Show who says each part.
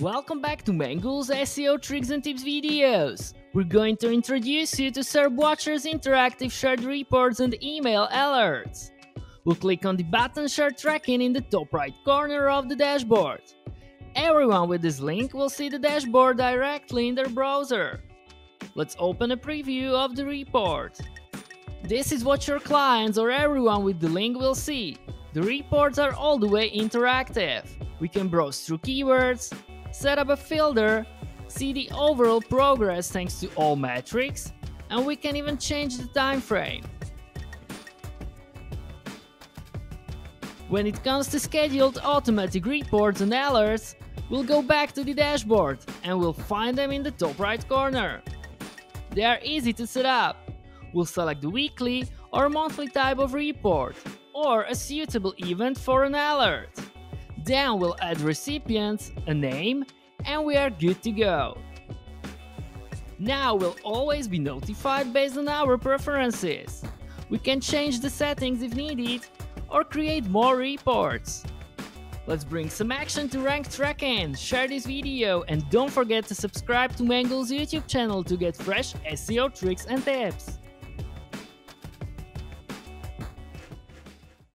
Speaker 1: Welcome back to Mangools' SEO tricks and tips videos. We're going to introduce you to SERPWatcher's interactive shared reports and email alerts. We'll click on the button Share Tracking in the top right corner of the dashboard. Everyone with this link will see the dashboard directly in their browser. Let's open a preview of the report. This is what your clients or everyone with the link will see. The reports are all the way interactive. We can browse through keywords, set up a filter, see the overall progress thanks to all metrics, and we can even change the time frame. When it comes to scheduled automatic reports and alerts, we'll go back to the dashboard and we'll find them in the top right corner. They are easy to set up. We'll select the weekly or monthly type of report, or a suitable event for an alert. Then we'll add recipients, a name, and we are good to go. Now we'll always be notified based on our preferences. We can change the settings if needed or create more reports. Let's bring some action to rank tracking, share this video and don't forget to subscribe to Mangools' YouTube channel to get fresh SEO tricks and tips.